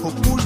popular.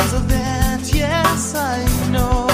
Of that. Yes, I know.